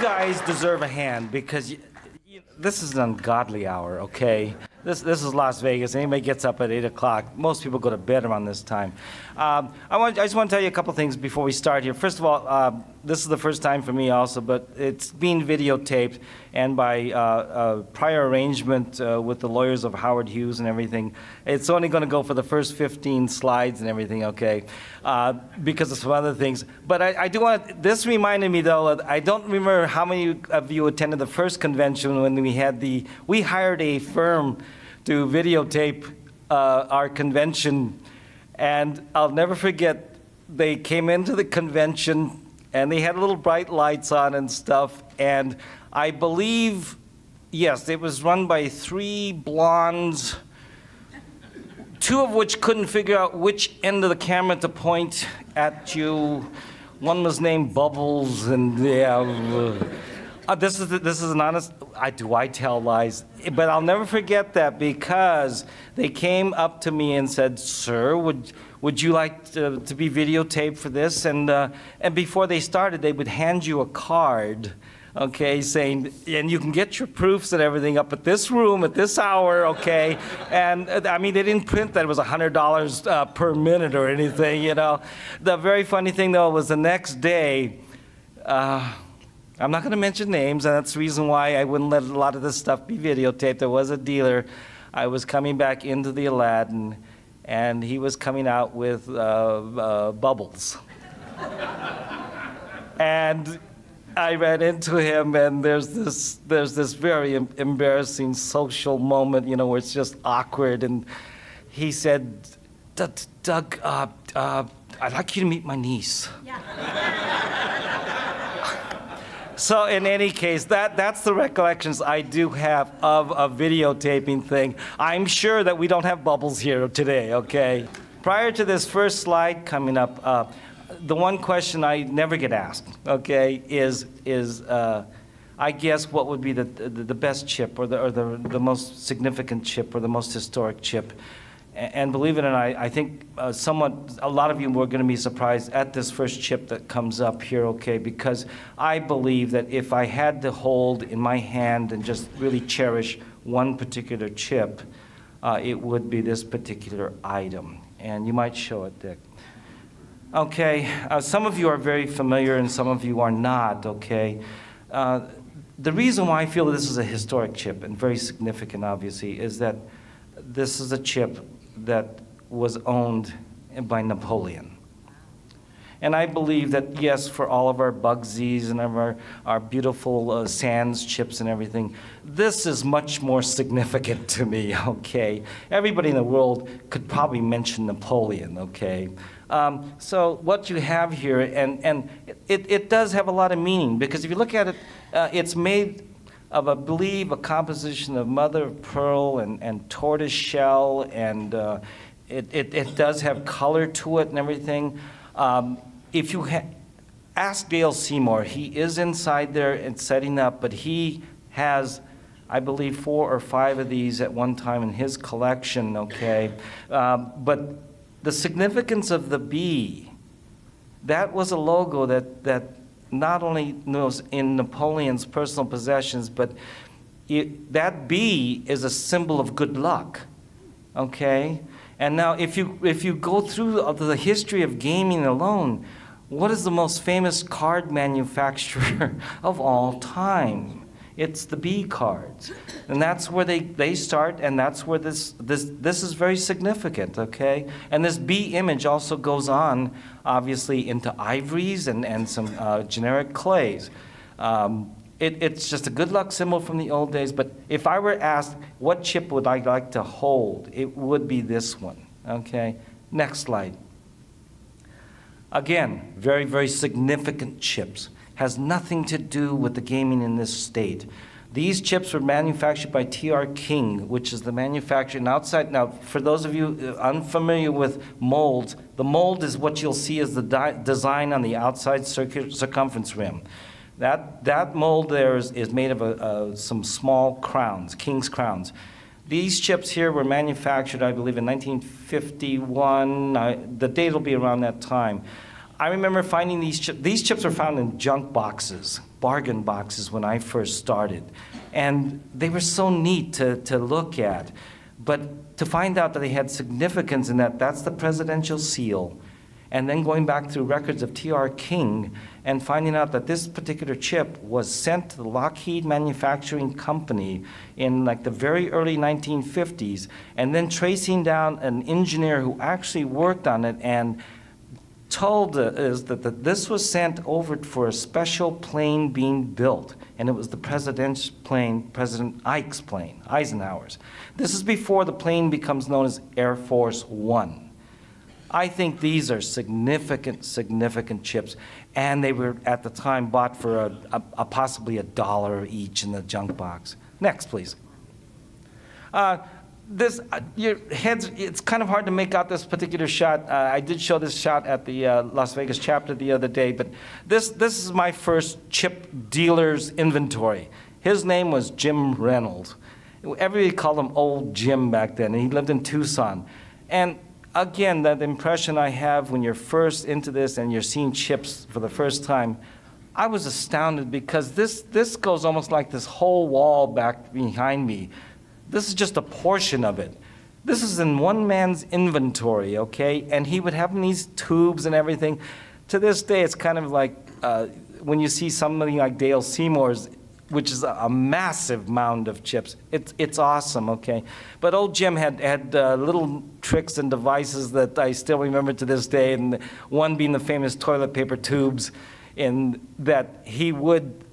guys deserve a hand because you, you, this is an ungodly hour, okay? This, this is Las Vegas. Anybody gets up at 8 o'clock. Most people go to bed around this time. Um, I, want, I just want to tell you a couple things before we start here. First of all, uh, this is the first time for me also, but it's being videotaped, and by uh, uh, prior arrangement uh, with the lawyers of Howard Hughes and everything, it's only going to go for the first 15 slides and everything, okay? Uh, because of some other things. But I, I do want this reminded me though. I don't remember how many of you attended the first convention when we had the. We hired a firm to videotape uh, our convention, and I'll never forget. They came into the convention and they had little bright lights on and stuff. And I believe, yes, it was run by three blondes, two of which couldn't figure out which end of the camera to point at you. One was named Bubbles, and yeah. Uh, this is this is an honest. I do I tell lies, but I'll never forget that because they came up to me and said, "Sir, would." Would you like to, to be videotaped for this? And, uh, and before they started, they would hand you a card, okay, saying, and you can get your proofs and everything up at this room at this hour, okay? And uh, I mean, they didn't print that it was $100 uh, per minute or anything, you know? The very funny thing, though, was the next day, uh, I'm not going to mention names, and that's the reason why I wouldn't let a lot of this stuff be videotaped. There was a dealer. I was coming back into the Aladdin and he was coming out with uh, uh, bubbles. and I ran into him, and there's this there's this very em- embarrassing social moment, you know, where it's just awkward. And he said, "Doug, uh, uh, I'd like you to meet my niece." Yeah. So in any case, that, that's the recollections I do have of a videotaping thing. I'm sure that we don't have bubbles here today, okay? Prior to this first slide coming up, uh, the one question I never get asked, okay, is, is uh, I guess what would be the, the, the best chip or, the, or the, the most significant chip or the most historic chip and believe it or not, I think uh, somewhat, a lot of you were going to be surprised at this first chip that comes up here, okay? Because I believe that if I had to hold in my hand and just really cherish one particular chip, uh, it would be this particular item. And you might show it, Dick. Okay, uh, some of you are very familiar and some of you are not, okay? Uh, the reason why I feel this is a historic chip and very significant, obviously, is that this is a chip that was owned by Napoleon. And I believe that, yes, for all of our Bugsies and our, our beautiful uh, sands chips and everything, this is much more significant to me, okay? Everybody in the world could probably mention Napoleon, okay? Um, so what you have here, and, and it, it does have a lot of meaning, because if you look at it, uh, it's made of, I believe, a composition of mother of pearl and, and tortoise shell, and uh, it, it, it, does have color to it and everything. Um, if you ask Dale Seymour, he is inside there and setting up, but he has, I believe, four or five of these at one time in his collection, okay? Um, but the significance of the bee, that was a logo that, that not only knows in Napoleon's personal possessions, but it, that bee is a symbol of good luck. Okay? And now, if you, if you go through the history of gaming alone, what is the most famous card manufacturer of all time? It's the bee cards. And that's where they, they start, and that's where this, this, this is very significant, okay? And this bee image also goes on, obviously, into ivories and, and some uh, generic clays. Um, it, it's just a good luck symbol from the old days, but if I were asked what chip would I like to hold, it would be this one, okay? Next slide. Again, very, very significant chips has nothing to do with the gaming in this state. These chips were manufactured by TR King, which is the manufacturer. outside, now, for those of you uh, unfamiliar with molds, the mold is what you'll see as the design on the outside circumference rim. That, that mold there is, is made of a, uh, some small crowns, king's crowns. These chips here were manufactured, I believe, in 1951. Uh, the date will be around that time. I remember finding these chips. These chips were found in junk boxes, bargain boxes when I first started. And they were so neat to, to look at. But to find out that they had significance in that, that's the presidential seal. And then going back through records of T.R. King and finding out that this particular chip was sent to the Lockheed Manufacturing Company in like the very early 1950s, and then tracing down an engineer who actually worked on it and told us that, that this was sent over for a special plane being built, and it was the president's plane, President Ike's plane, Eisenhower's. This is before the plane becomes known as Air Force One. I think these are significant, significant chips, and they were at the time bought for a, a, a possibly a dollar each in the junk box. Next, please. Uh, this, uh, your heads, it's kind of hard to make out this particular shot. Uh, I did show this shot at the uh, Las Vegas chapter the other day, but this, this is my first chip dealer's inventory. His name was Jim Reynolds. Everybody called him Old Jim back then, and he lived in Tucson. And again, that impression I have when you're first into this and you're seeing chips for the first time, I was astounded because this, this goes almost like this whole wall back behind me this is just a portion of it. This is in one man's inventory, okay? And he would have these tubes and everything. To this day, it's kind of like uh, when you see somebody like Dale Seymour's, which is a, a massive mound of chips. It's, it's awesome, okay? But old Jim had, had uh, little tricks and devices that I still remember to this day, and one being the famous toilet paper tubes, in that he would,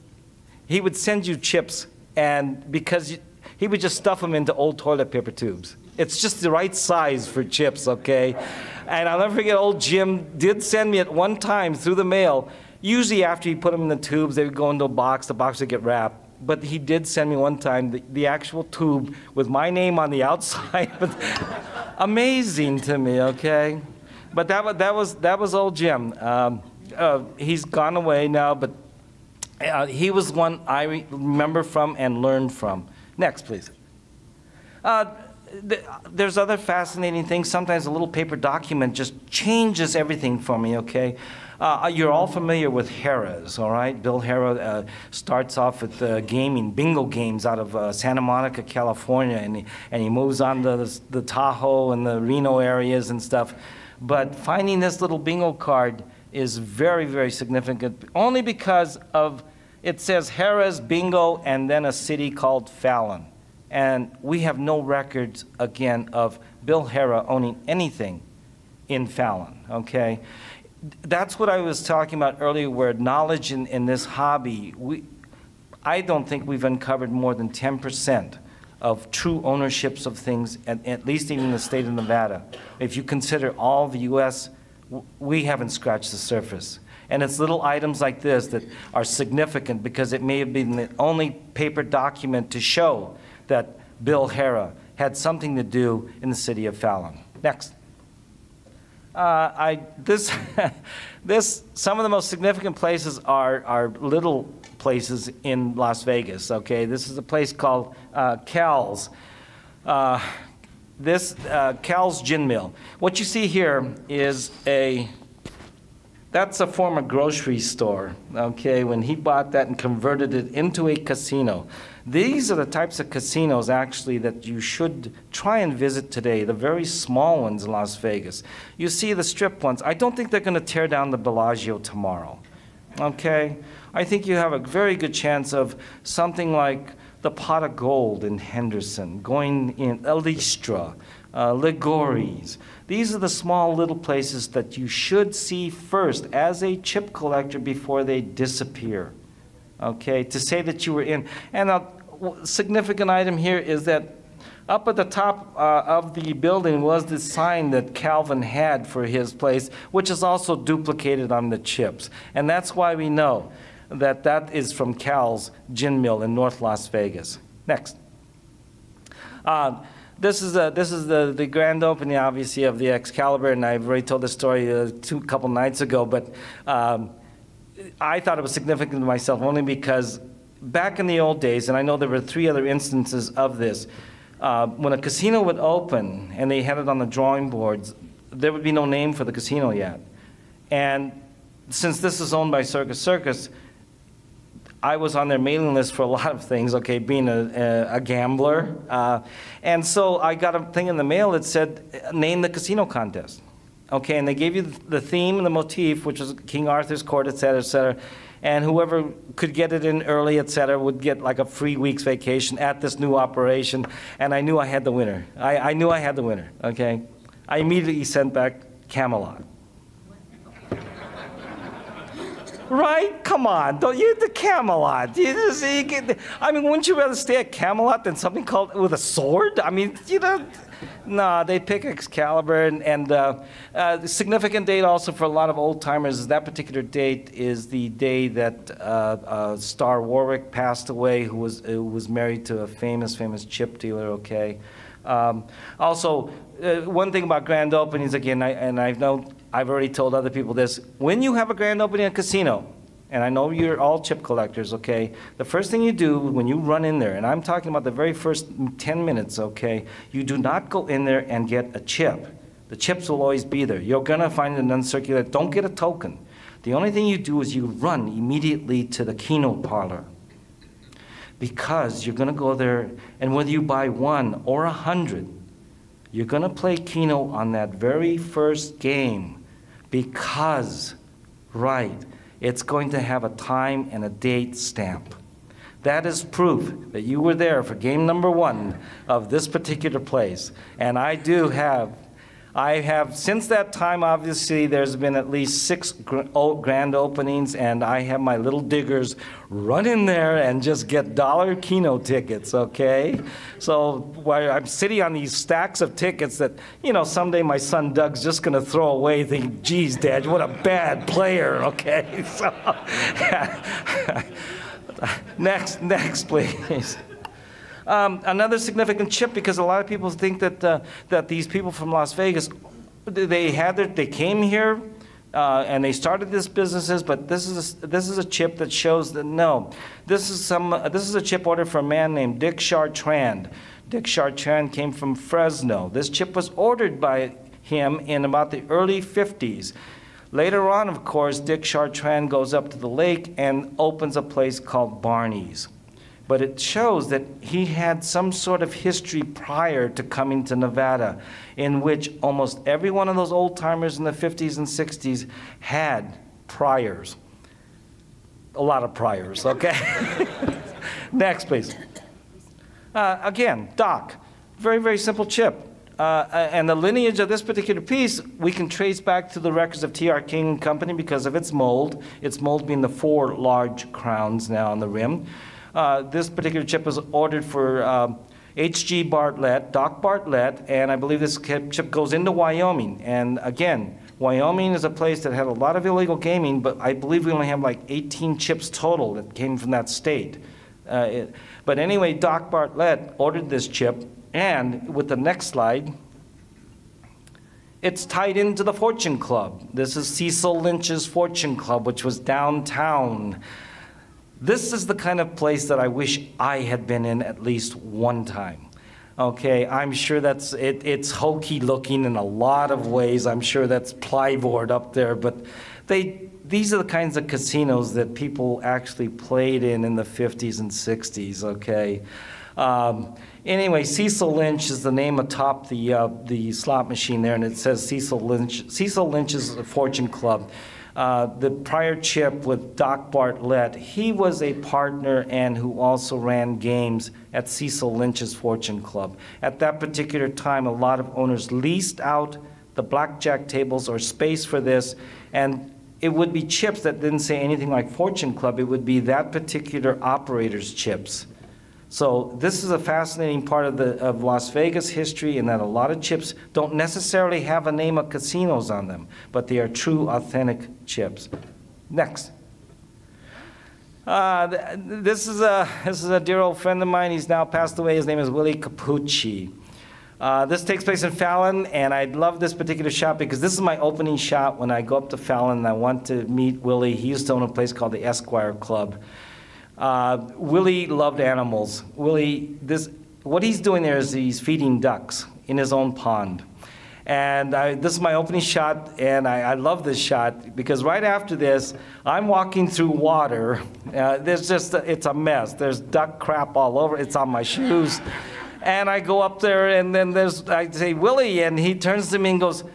he would send you chips, and because he would just stuff them into old toilet paper tubes. It's just the right size for chips, okay? And I'll never forget, old Jim did send me at one time through the mail. Usually, after he put them in the tubes, they would go into a box, the box would get wrapped. But he did send me one time the, the actual tube with my name on the outside. Amazing to me, okay? But that, was that, was, that was old Jim. Um, uh, he's gone away now, but uh, he was one I remember from and learned from. Next, please. Uh, th there's other fascinating things. Sometimes a little paper document just changes everything for me, okay? Uh, you're all familiar with Harrah's, all right? Bill Harrah uh, starts off with uh, gaming, bingo games out of uh, Santa Monica, California, and he, and he moves on to the, the Tahoe and the Reno areas and stuff. But finding this little bingo card is very, very significant, only because of it says Harrah's Bingo and then a city called Fallon. And we have no records, again, of Bill Harrah owning anything in Fallon, okay? That's what I was talking about earlier, where knowledge in, in this hobby, we, I don't think we've uncovered more than 10% of true ownerships of things, at, at least even in the state of Nevada. If you consider all the U.S., we haven't scratched the surface. And it's little items like this that are significant because it may have been the only paper document to show that Bill Harrah had something to do in the city of Fallon. Next. Uh, I, this, this, some of the most significant places are, are little places in Las Vegas, okay? This is a place called uh, Cal's. Uh, this, uh, Cal's Gin Mill. What you see here is a that's a former grocery store, okay, when he bought that and converted it into a casino. These are the types of casinos, actually, that you should try and visit today, the very small ones in Las Vegas. You see the strip ones. I don't think they're going to tear down the Bellagio tomorrow, okay? I think you have a very good chance of something like the Pot of Gold in Henderson, going in Elistra, uh, Liguori's. These are the small little places that you should see first as a chip collector before they disappear. Okay, to say that you were in. And a significant item here is that up at the top uh, of the building was the sign that Calvin had for his place, which is also duplicated on the chips. And that's why we know that that is from Cal's Gin Mill in North Las Vegas. Next. Uh, this is, a, this is the, the grand opening, obviously, of the Excalibur, and I've already told the story a uh, two couple nights ago, but um, I thought it was significant to myself only because back in the old days, and I know there were three other instances of this, uh, when a casino would open and they had it on the drawing boards, there would be no name for the casino yet. And since this is owned by Circus Circus, I was on their mailing list for a lot of things, okay, being a, a, gambler. Uh, and so I got a thing in the mail that said, name the casino contest. Okay, and they gave you the theme and the motif, which was King Arthur's court, et cetera, et cetera. And whoever could get it in early, et cetera, would get like a free week's vacation at this new operation. And I knew I had the winner. I, I knew I had the winner, okay? I immediately sent back Camelot. Right? Come on, don't you the Camelot? You just, you get, I mean, wouldn't you rather stay at Camelot than something called with a sword? I mean, you know, no, they pick Excalibur, and, and uh, uh, the significant date also for a lot of old timers is that particular date is the day that uh, uh, Star Warwick passed away, who was who was married to a famous famous chip dealer. Okay. Um, also, uh, one thing about grand openings again, I, and I know I've already told other people this. When you have a grand opening at a casino, and I know you're all chip collectors, okay? The first thing you do when you run in there, and I'm talking about the very first 10 minutes, okay? You do not go in there and get a chip. The chips will always be there. You're gonna find an uncirculated. Don't get a token. The only thing you do is you run immediately to the Keno parlor because you're gonna go there, and whether you buy one or a hundred, you're gonna play Keno on that very first game because, right, it's going to have a time and a date stamp. That is proof that you were there for game number one of this particular place. And I do have, I have, since that time, obviously, there's been at least six grand openings, and I have my little diggers run in there and just get dollar Keno tickets, okay? So while I'm sitting on these stacks of tickets that, you know, someday my son Doug's just gonna throw away, thinking, geez, Dad, what a bad player, okay? So, next, next, please. Um, another significant chip because a lot of people think that, uh, that these people from Las Vegas, they had their, they came here uh, and they started these businesses, but this is a, this is a chip that shows that no, this is some uh, this is a chip ordered for a man named Dick Chartrand. Dick Chartrand came from Fresno. This chip was ordered by him in about the early 50s. Later on, of course, Dick Chartrand goes up to the lake and opens a place called Barney's but it shows that he had some sort of history prior to coming to Nevada, in which almost every one of those old timers in the 50s and 60s had priors. A lot of priors, okay? Next, please. Uh, again, Doc, very, very simple chip. Uh, and the lineage of this particular piece, we can trace back to the records of T.R. King Company because of its mold. Its mold being the four large crowns now on the rim. Uh, this particular chip was ordered for um, H.G. Bartlett, Doc Bartlett, and I believe this chip goes into Wyoming. And again, Wyoming is a place that had a lot of illegal gaming, but I believe we only have like 18 chips total that came from that state. Uh, it, but anyway, Doc Bartlett ordered this chip, and with the next slide, it's tied into the Fortune Club. This is Cecil Lynch's Fortune Club, which was downtown. This is the kind of place that I wish I had been in at least one time. Okay, I'm sure that's it, it's hokey looking in a lot of ways. I'm sure that's plyboard up there, but they these are the kinds of casinos that people actually played in in the 50s and 60s. Okay. Um, anyway, Cecil Lynch is the name atop the uh, the slot machine there, and it says Cecil Lynch. Cecil Lynch's Fortune Club. Uh, the prior chip with Doc Bartlett, he was a partner and who also ran games at Cecil Lynch's Fortune Club. At that particular time, a lot of owners leased out the blackjack tables or space for this, and it would be chips that didn't say anything like Fortune Club. It would be that particular operator's chips. So this is a fascinating part of, the, of Las Vegas history in that a lot of chips don't necessarily have a name of casinos on them, but they are true, authentic chips. Next. Uh, this, is a, this is a dear old friend of mine. He's now passed away. His name is Willie Capucci. Uh, this takes place in Fallon, and I love this particular shot because this is my opening shot when I go up to Fallon and I want to meet Willie. He used to own a place called the Esquire Club. Uh, Willie loved animals. Willie, this, what he's doing there is he's feeding ducks in his own pond. And I, this is my opening shot, and I, I, love this shot because right after this, I'm walking through water. Uh, there's just, it's a mess. There's duck crap all over. It's on my shoes. And I go up there, and then there's, I say, Willie, and he turns to me and goes,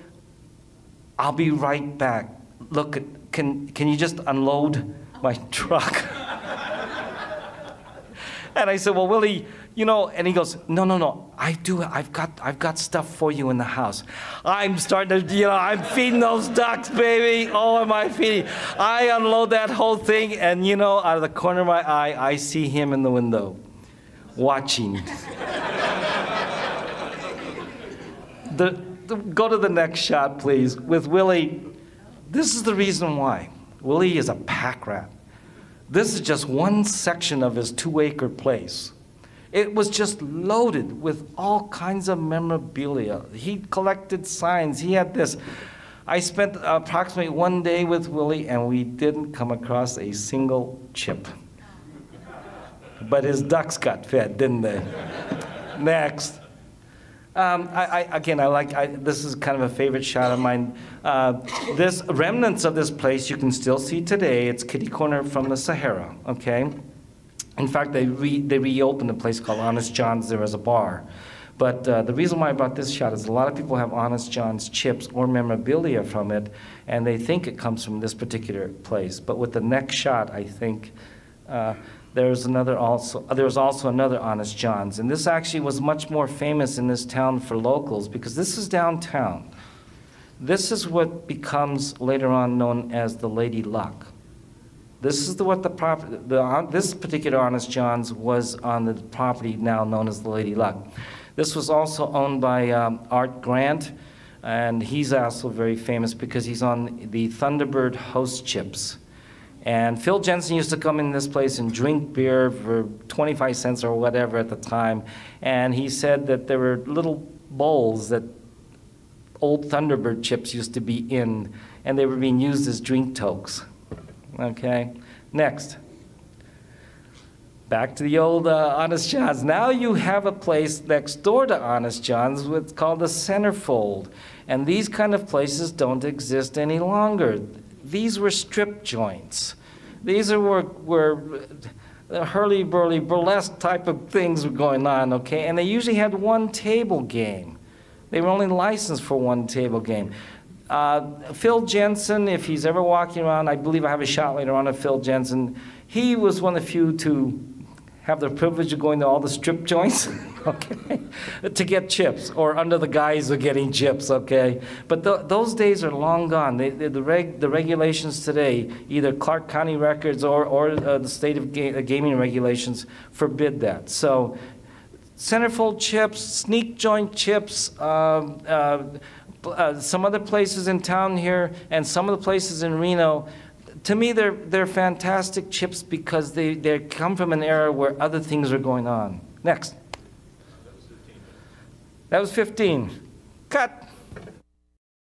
I'll be right back. Look, can, can you just unload my truck? And I said, Well, Willie, you know, and he goes, no, no, no, I do, I've got, I've got stuff for you in the house. I'm starting to, you know, I'm feeding those ducks, baby. Oh, am I feeding? I unload that whole thing, and you know, out of the corner of my eye, I see him in the window, watching. the, the, go to the next shot, please. With Willie, this is the reason why. Willie is a pack rat. This is just one section of his two acre place. It was just loaded with all kinds of memorabilia. He collected signs. He had this. I spent approximately one day with Willie, and we didn't come across a single chip. But his ducks got fed, didn't they? Next. Um, I, I, again, I like, I, this is kind of a favorite shot of mine. Uh, this remnants of this place you can still see today. It's kitty corner from the Sahara, okay? In fact, they, re, they reopened a place called Honest John's there as a bar. But uh, the reason why I brought this shot is a lot of people have Honest John's chips or memorabilia from it, and they think it comes from this particular place. But with the next shot, I think uh, there's another also there's also another Honest John's, and this actually was much more famous in this town for locals because this is downtown. This is what becomes later on known as the Lady Luck. This is the, what the property, the, this particular Honest John's was on the property now known as the Lady Luck. This was also owned by um, Art Grant, and he's also very famous because he's on the Thunderbird host chips. And Phil Jensen used to come in this place and drink beer for 25 cents or whatever at the time. And he said that there were little bowls that old Thunderbird chips used to be in, and they were being used as drink tokes. Okay, next. Back to the old uh, Honest John's. Now you have a place next door to Honest John's with, called the Centerfold. And these kind of places don't exist any longer. These were strip joints. These were, were uh, hurly-burly, burlesque type of things were going on, okay? And they usually had one table game. They were only licensed for one table game. Uh, Phil Jensen, if he's ever walking around, I believe I have a shot later on of Phil Jensen. He was one of the few to have the privilege of going to all the strip joints, okay, to get chips, or under the guise of getting chips, okay. But th those days are long gone. They, they, the, reg the regulations today, either Clark County records or, or uh, the state of ga uh, gaming regulations, forbid that. So, centerfold chips, sneak joint chips, um, uh, uh, some other places in town here and some of the places in Reno, to me, they're, they're fantastic chips because they, they come from an era where other things are going on. Next. That was 15. Cut.